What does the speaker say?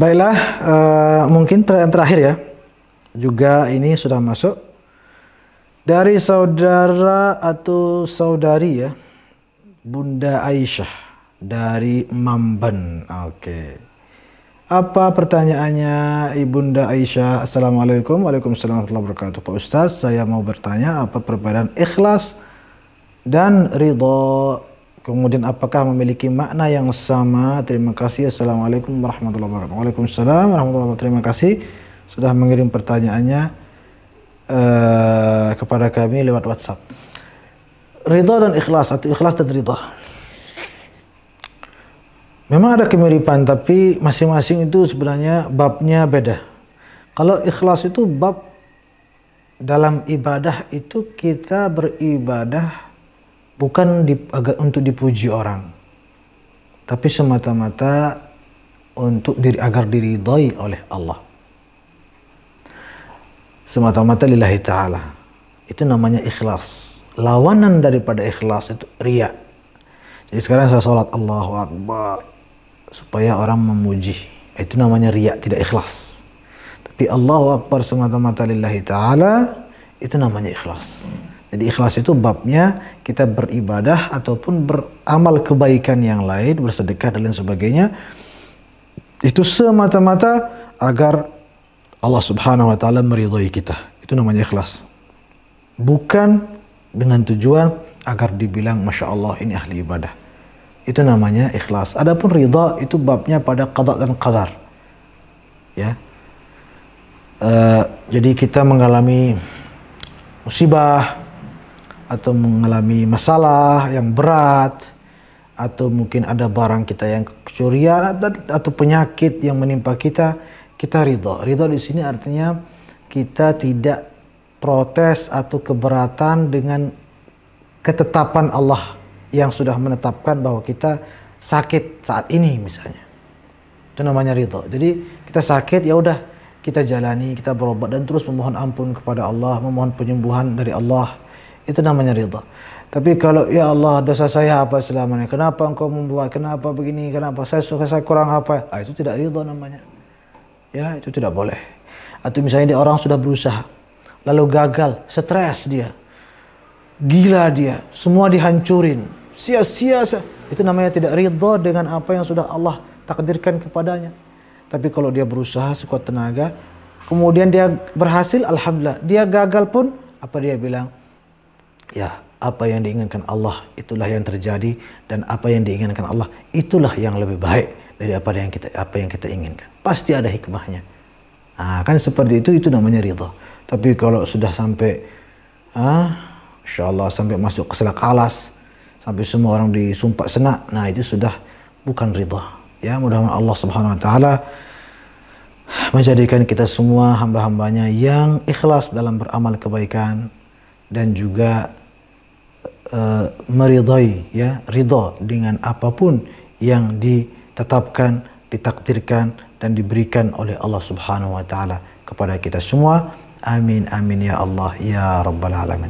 Baiklah, uh, mungkin pertanyaan terakhir ya. Juga ini sudah masuk dari saudara atau saudari ya, Bunda Aisyah dari Mamban. Oke. Okay. Apa pertanyaannya Ibunda Aisyah? Assalamualaikum Waalaikumsalam warahmatullahi wabarakatuh. Pak Ustaz, saya mau bertanya apa perbedaan ikhlas dan ridho Kemudian apakah memiliki makna yang sama? Terima kasih. Assalamualaikum warahmatullahi wabarakatuh. Waalaikumsalam warahmatullahi wabarakatuh. Terima kasih sudah mengirim pertanyaannya uh, kepada kami lewat WhatsApp. Ridha dan ikhlas atau ikhlas dan ridha. Memang ada kemiripan tapi masing-masing itu sebenarnya babnya beda. Kalau ikhlas itu bab dalam ibadah itu kita beribadah bukan di, agar, untuk dipuji orang, tapi semata-mata untuk diri agar diridhai oleh Allah. Semata-mata lillahi ta'ala. Itu namanya ikhlas. Lawanan daripada ikhlas itu ria. Jadi sekarang saya sholat Allahu Akbar supaya orang memuji. Itu namanya ria, tidak ikhlas. Tapi Allahu Akbar semata-mata lillahi ta'ala itu namanya ikhlas. Jadi ikhlas itu babnya kita beribadah ataupun beramal kebaikan yang lain, bersedekah dan lain sebagainya. Itu semata-mata agar Allah Subhanahu wa taala meridhai kita. Itu namanya ikhlas. Bukan dengan tujuan agar dibilang Masya Allah ini ahli ibadah. Itu namanya ikhlas. Adapun ridha itu babnya pada qada dan qadar. Ya. Uh, jadi kita mengalami musibah, atau mengalami masalah yang berat atau mungkin ada barang kita yang kecurian atau penyakit yang menimpa kita kita ridho ridho di sini artinya kita tidak protes atau keberatan dengan ketetapan Allah yang sudah menetapkan bahwa kita sakit saat ini misalnya itu namanya ridho jadi kita sakit ya udah kita jalani kita berobat dan terus memohon ampun kepada Allah memohon penyembuhan dari Allah itu namanya ridha. Tapi kalau ya Allah dosa saya apa selama ini? Kenapa engkau membuat? Kenapa begini? Kenapa saya suka saya kurang apa? Ah, itu tidak ridha namanya. Ya itu tidak boleh. Atau misalnya dia orang sudah berusaha, lalu gagal, stres dia, gila dia, semua dihancurin, sia-sia. Itu namanya tidak ridha dengan apa yang sudah Allah takdirkan kepadanya. Tapi kalau dia berusaha sekuat tenaga, kemudian dia berhasil, alhamdulillah. Dia gagal pun, apa dia bilang? ya apa yang diinginkan Allah itulah yang terjadi dan apa yang diinginkan Allah itulah yang lebih baik dari apa yang kita apa yang kita inginkan pasti ada hikmahnya nah, kan seperti itu itu namanya ridho tapi kalau sudah sampai ah insya Allah sampai masuk ke selak alas sampai semua orang disumpah senak nah itu sudah bukan ridho ya mudah-mudahan Allah subhanahu wa taala menjadikan kita semua hamba-hambanya yang ikhlas dalam beramal kebaikan dan juga uh, meridai ya ridha dengan apa pun yang ditetapkan ditakdirkan dan diberikan oleh Allah Subhanahu wa taala kepada kita semua. Amin amin ya Allah ya rabbal alamin